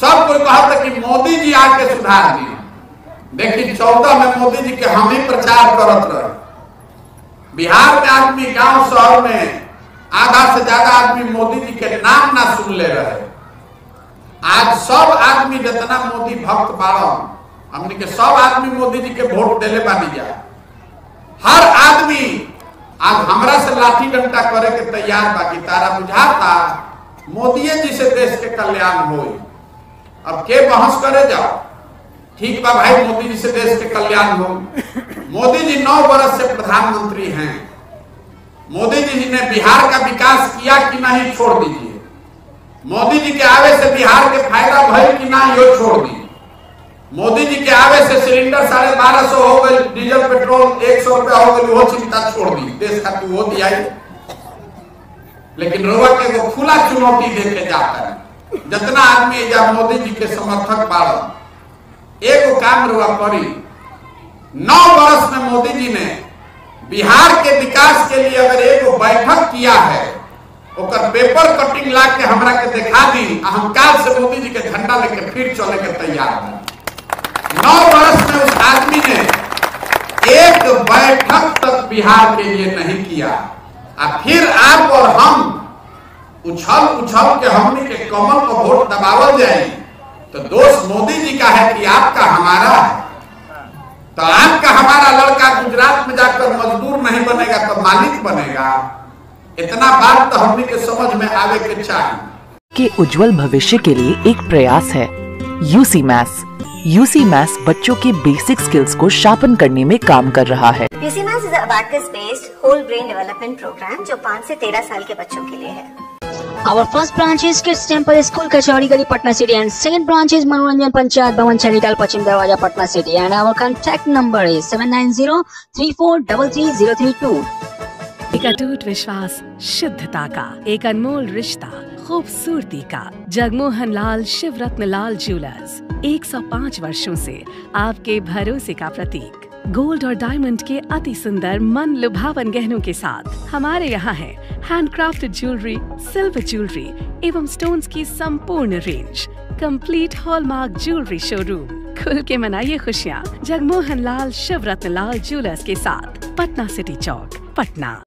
सब कोई कहता कि मोदी जी आके सुधार दिए। देखिए, चौदह में मोदी जी के हम ही प्रचार करत रहे। बिहार में आदमी, गाँव, शहर में आधा से ज़्यादा आदमी मोदी जी के नाम ना सुन ले रहे। आज सब आदमी जितना मोदी भक्त बाड़न हमने के सब आदमी मोदी जी के वोट देले बानी जा। हर आदमी आज हमरा से लाठी डंडा करे के तैयार बाकी तारा बुझाता मोदी जी से देश के कल्याण हो अब के बहस करे जाओ। ठीक बा भाई मोदी जी से देश के कल्याण हो। मोदी जी नौ वर्ष से प्रधानमंत्री हैं। मोदी जी ने बिहार का विकास किया कि नहीं, छोड़ दीजिए। मोदी जी के आवे से बिहार के फ़ायदा भय कि ना यो छोड़ दी मोदी जी के आवे से सिलेंडर साढ़े बारह सौ हो गए, डीजल, पेट्रोल एक सौ रुपया हो गई वो चिंता छोड़ दी देश का खातिर वो दिया लेकिन रोवा के वो खुला चुनौती दे के जाता है। जितना आदमी जब मोदी जी के समर्थक बाड़न एगो काम रुआ करी नौ वर्ष में मोदी जी ने बिहार के विकास के लिए अगर एगो बैठक किया है, ओकर पेपर कटिंग ला के हमरा के दिखा दी, अहंकार से मोदी जी के झंडा लेके फिर चले के तैयार है। नौ वर्ष में उस आदमी ने एक बैठक तक बिहार के लिए नहीं किया। और फिर आप और हम उछल उछल के हमने के कमल को वोट दबावल जाए तो दोष मोदी जी का है कि आपका हमारा है। तो आपका हमारा लड़का गुजरात में जाकर मजदूर नहीं बनेगा तो मालिक बनेगा। इतना बात तो हमने के समझ में आवे के चाहिए के उज्जवल भविष्य के लिए एक प्रयास है। यूसी मैथ्स यूसी मैथ्स बच्चों के बेसिक स्किल्स को शार्पन करने में काम कर रहा है। UCMAS is a abacus based whole brain development program जो 5 से 13 साल के बच्चों के लिए है। Our first branch is Kids Temple School, Kachori Gali, Patna City, and second branch is Manoranjan Panchayat Bhavan Charital, Pachim Darwaja, Patna City, and our contact number is seven nine zero three four double three zero three two. एक अटूट विश्वास शुद्धता का एक अनमोल रिश्ता खूबसूरती का Jagmohan Lal Shiv Ratan Lal jewellers 105 वर्षों से आपके भरोसे का प्रतीक गोल्ड और डायमंड के अति सुंदर मन लुभावन गहनों के साथ। हमारे यहाँ है हैंडक्राफ्टेड ज्वेलरी सिल्वर ज्वेलरी एवं स्टोन्स की संपूर्ण range complete hallmark jewellery showroom खुल के मनाइए खुशियाँ। जगमोहन लाल शिव रत्न लाल ज्वेलर्स के साथ, पटना सिटी चौक, पटना।